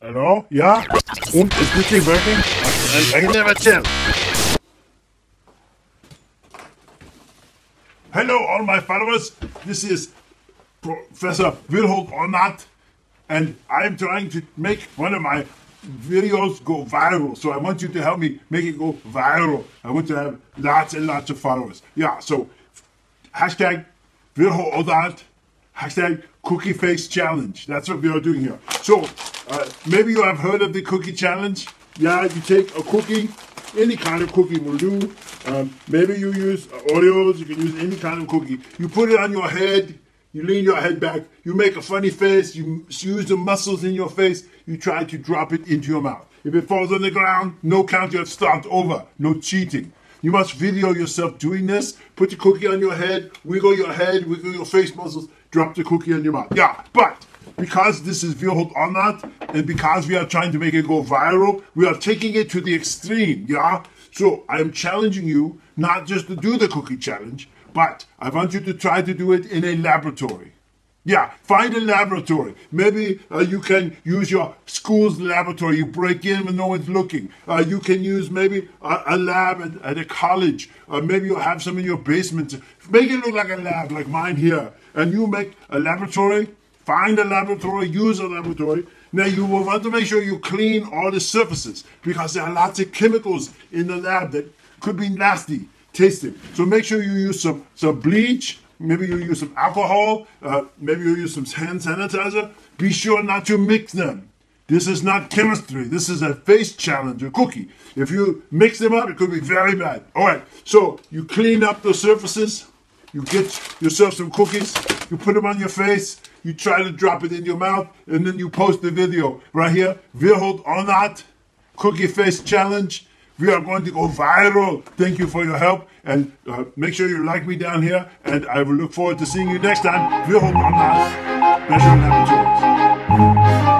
Hallo? Ja? Und is this thing working? I, I never tell. Hello, all my followers. This is Professor Wilhold Ornat, and I'm trying to make one of my videos go viral. So I want you to help me make it go viral. I want to have lots and lots of followers. Yeah, so hashtag Wilhold Ornat, hashtag Cookie Face Challenge. That's what we are doing here. So uh, maybe you have heard of the cookie challenge. Yeah, you take a cookie, any kind of cookie will do. Um, maybe you use Oreos, you can use any kind of cookie. You put it on your head, you lean your head back, you make a funny face, you use the muscles in your face, you try to drop it into your mouth. If it falls on the ground, no count, you have start over. No cheating. You must video yourself doing this. Put the cookie on your head, wiggle your head, wiggle your face muscles, drop the cookie on your mouth. Yeah, but because this is Wilhold Ornat, and because we are trying to make it go viral, we are taking it to the extreme, yeah? So I am challenging you not just to do the cookie challenge, but I want you to try to do it in a laboratory. Yeah, find a laboratory. Maybe uh, you can use your school's laboratory. You break in when no one's looking. Uh, you can use maybe a, a lab at, at, a college. Uh, maybe you'll have some in your basement. Make it look like a lab, like mine here. And you make a laboratory Find a laboratory, use a laboratory. Now you will want to make sure you clean all the surfaces because there are lots of chemicals in the lab that could be nasty tasting. So make sure you use some, some bleach, maybe you use some alcohol, uh, maybe you use some hand sanitizer. Be sure not to mix them. This is not chemistry. This is a face challenge, a cookie. If you mix them up, it could be very bad. All right, so you clean up the surfaces. You get yourself some cookies. You put them on your face you try to drop it in your mouth, and then you post the video right here. Wilhold Ornat Cookie Face Challenge. We are going to go viral. Thank you for your help. And uh, make sure you like me down here. And I will look forward to seeing you next time. Wir. Pleasure and happy.